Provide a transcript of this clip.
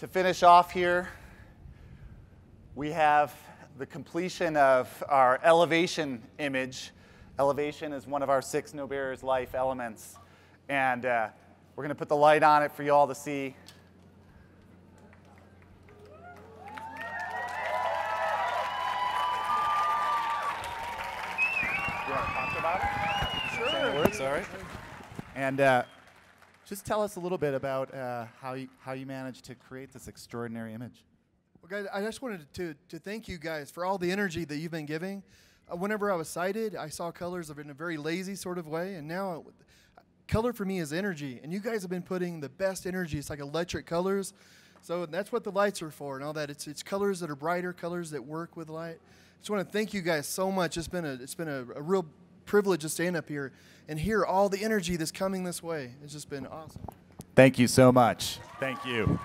to finish off here, we have the completion of our elevation image. Elevation is one of our six No Barriers Life elements. And uh, we're going to put the light on it for you all to see. You want to talk about it? Sure. Words, all right. And uh, just tell us a little bit about uh, how, you, how you managed to create this extraordinary image. Well, guys, I just wanted to, to thank you guys for all the energy that you've been giving. Uh, whenever I was sighted, I saw colors in a very lazy sort of way, and now color for me is energy. And you guys have been putting the best energy. It's like electric colors. So that's what the lights are for and all that. It's, it's colors that are brighter, colors that work with light. Just want to thank you guys so much. It's been a, it's been a, a real privilege to stand up here and hear all the energy that's coming this way. It's just been awesome. Thank you so much. Thank you.